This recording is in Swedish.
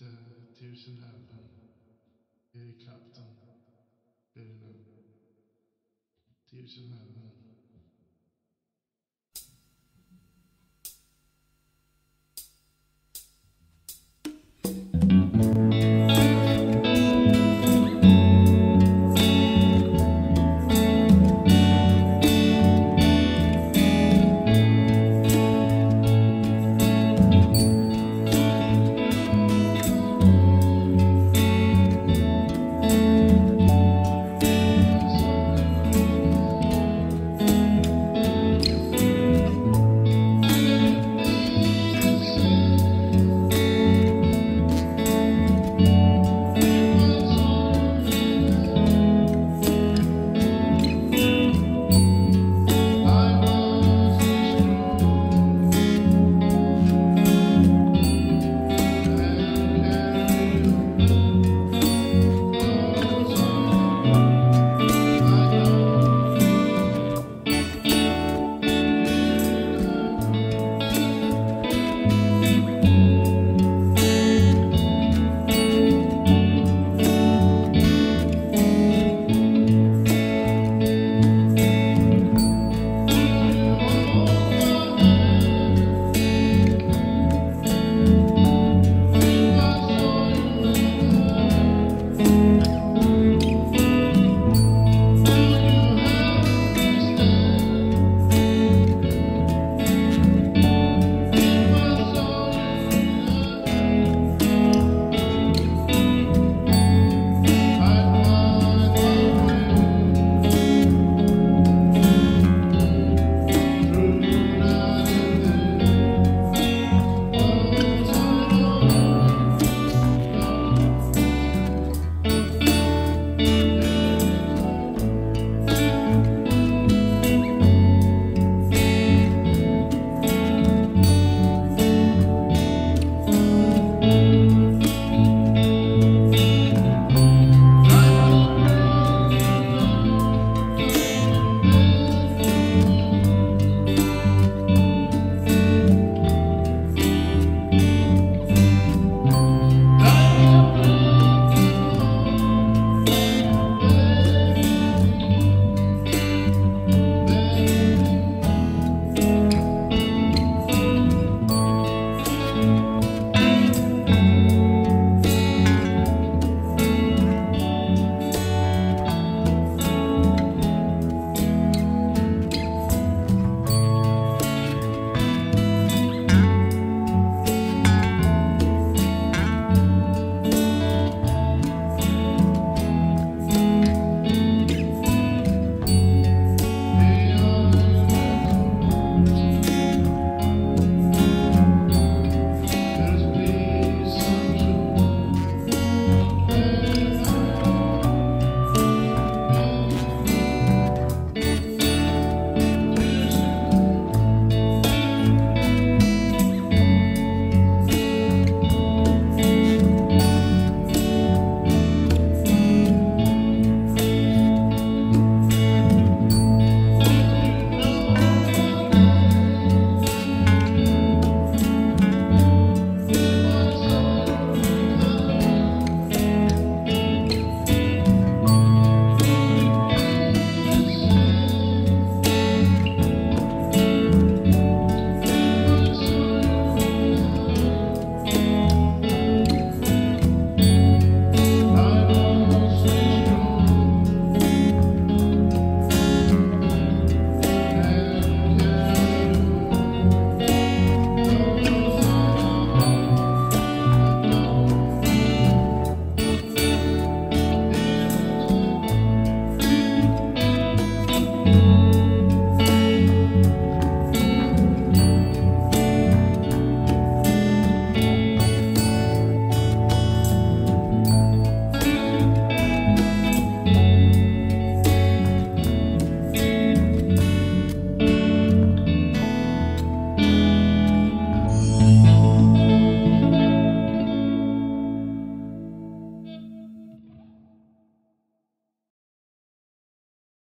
Lite Tears in Heaven. Eric Clapton. Blir det nu. Tears in Heaven.